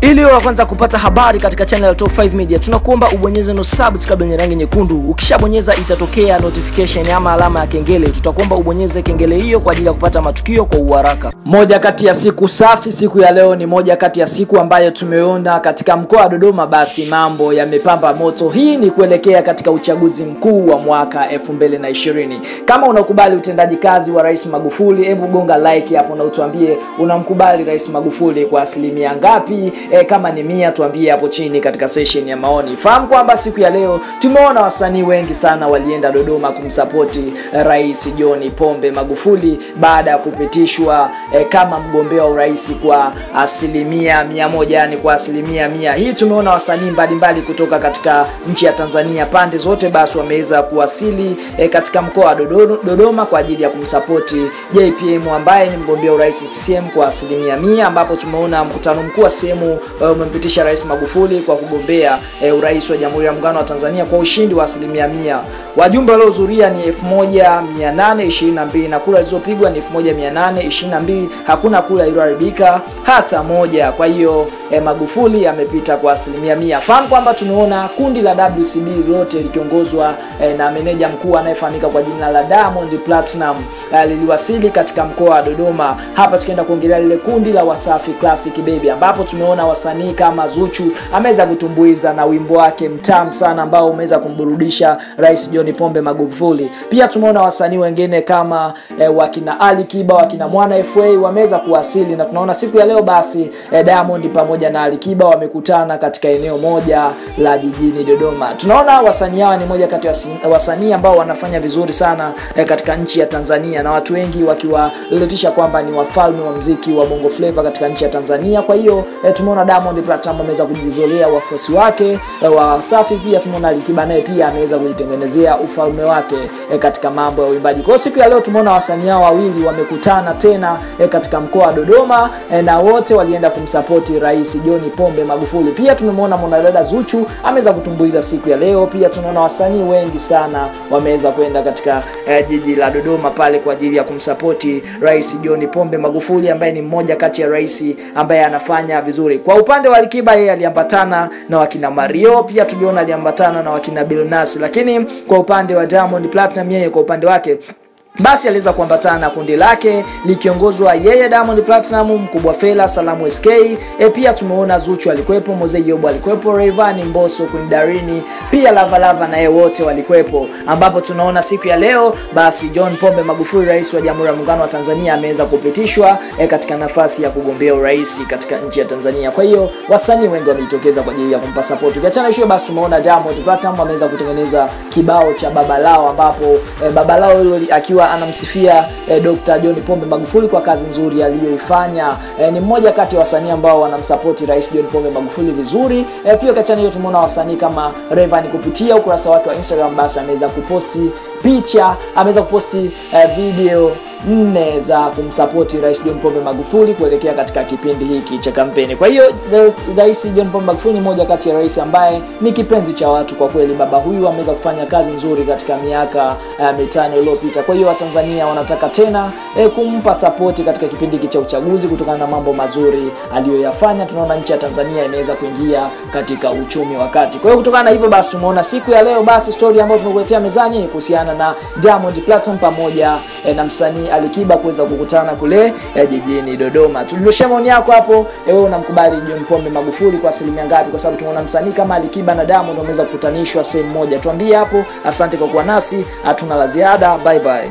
Ili wa kwanza kupata habari katika channel ya Top 5 Media, tunakuomba ubonyeze no subscribe yenye rangi nyekundu. Ukishabonyeza itatokea notification ama alama ya kengele. Tutakuomba ubonyeze kengele hiyo kwa ajili ya kupata matukio kwa uharaka. Moja kati ya siku safi, siku ya leo ni moja kati ya siku ambayo tumeona katika mkoa wa Dodoma, basi mambo yamepamba moto. Hii ni kuelekea katika uchaguzi mkuu wa mwaka 2020. Kama unakubali utendaji kazi wa Rais Magufuli, hebu gonga like hapo na utuambie unamkubali Rais Magufuli kwa asilimia ngapi? E, kama ni mia tuambie hapo chini katika session ya maoni. Fahamu kwamba siku ya leo tumeona wasanii wengi sana walienda Dodoma kumsapoti Rais John Pombe Magufuli baada ya kupitishwa e, kama mgombea wa urais kwa asilimia mia moja, yani kwa asilimia mia. Hii tumeona wasanii mbalimbali kutoka katika nchi ya Tanzania pande zote basi wameweza kuwasili e, katika mkoa wa Dodoma kwa ajili ya kumsapoti JPM ambaye ni mgombea urais CCM kwa asilimia mia, ambapo tumeona mkutano mkuu wa sehemu umempitisha Rais Magufuli kwa kugombea e, urais wa Jamhuri ya Muungano wa Tanzania kwa ushindi wa asilimia mia. Wajumbe waliohudhuria ni 1822 na kura zilizopigwa ni 1822. Hakuna kura iliyoharibika hata moja. Kwa hiyo e, Magufuli amepita kwa asilimia mia. Fahamu kwamba tumeona kundi la WCB lote likiongozwa e, na meneja mkuu anayefahamika kwa jina la Diamond Platinum e, liliwasili katika mkoa wa Dodoma. Hapa tukienda kuongelea lile kundi la Wasafi Classic Baby ambapo tumeona wasanii kama Zuchu ameweza kutumbuiza na wimbo wake mtamu sana ambao umeweza kumburudisha Rais John Pombe Magufuli. Pia tumeona wasanii wengine kama e, wakina Ali Kiba, wakina Mwana FA wameweza kuwasili na tunaona siku ya leo basi e, Diamond pamoja na Ali Kiba wamekutana katika eneo moja la jijini Dodoma. Tunaona wasanii hawa ni moja kati ya wasanii ambao wanafanya vizuri sana e, katika nchi ya Tanzania na watu wengi wakiwaletisha kwamba ni wafalme wa mziki wa Bongo Flava katika nchi ya Tanzania. Kwa hiyo e, tumeona Diamond Platinum ameweza kujizolea wafuasi wake e, wa Wasafi. Pia tumeona Alikiba naye pia ameweza kujitengenezea ufalme wake e, katika mambo ya uimbaji. Kwa siku ya leo tumeona wasanii hao wawili wamekutana tena e, katika mkoa wa Dodoma e, na wote walienda kumsapoti Rais John Pombe Magufuli. Pia tumemwona mwanadada Zuchu ameweza kutumbuiza siku ya leo. Pia tunaona wasanii wengi sana wameweza kwenda katika e, jiji la Dodoma pale kwa ajili ya kumsapoti Rais John Pombe Magufuli ambaye ni mmoja kati ya rais ambaye anafanya vizuri. Kwa upande wa Alikiba yeye aliambatana na wakina Mario, pia tuliona aliambatana na wakina Bilnas, lakini kwa upande wa Diamond Platinum yeye kwa upande wake basi aliweza kuambatana na kundi lake likiongozwa yeye Diamond Platinum, mkubwa Fela, Salamu SK. E, pia tumeona Zuchu alikuwepo, Mzee Yobo alikuwepo, Rayvanny, Mbosso, Queen Darini, pia Lava Lava na yeye wote walikuwepo, ambapo tunaona siku ya leo basi John Pombe Magufuli, rais wa Jamhuri ya Muungano wa Tanzania, ameweza kupitishwa e, katika nafasi ya kugombea urais katika nchi ya Tanzania. Kwa hiyo wasanii wengi wamejitokeza kwa ajili ya kumpa support. Ukiachana hiyo, basi tumeona Diamond Platinum ameweza kutengeneza kibao cha Babalao, ambapo e, Babalao hilo akiwa anamsifia eh, Dr. John Pombe Magufuli kwa kazi nzuri aliyoifanya. Eh, ni mmoja kati ya wasanii ambao wanamsapoti Rais John Pombe Magufuli vizuri. Eh, pia katika hiyo tumeona wasanii kama Rayvanny kupitia ukurasa wake wa Instagram, basi ameweza kuposti picha, ameweza kuposti eh, video nne za kumsapoti Rais John Pombe Magufuli kuelekea katika kipindi hiki cha kampeni. Kwa hiyo Rais John Pombe Magufuli ni moja kati ya rais ambaye ni kipenzi cha watu kwa kweli. Baba huyu ameweza kufanya kazi nzuri katika miaka uh, mitano iliyopita. Kwa hiyo Watanzania wanataka tena eh, kumpa sapoti katika kipindi hiki cha uchaguzi kutokana na mambo mazuri aliyoyafanya. Tunaona nchi ya Tanzania imeweza kuingia katika uchumi wa kati. Kwa hiyo kutokana na hivyo basi tumeona siku ya leo basi story ambayo tumekuletea mezani ni kuhusiana na Diamond Platinum pamoja eh, na msanii Alikiba kuweza kukutana kule ya jijini Dodoma. Tudondoshe maoni yako hapo, wewe unamkubali John Pombe Magufuli kwa asilimia ngapi? Kwa sababu tumeona msanii kama Alikiba na Diamond wameweza kukutanishwa sehemu moja. Tuambie hapo. Asante kwa kuwa nasi, hatuna la ziada. Bye bye.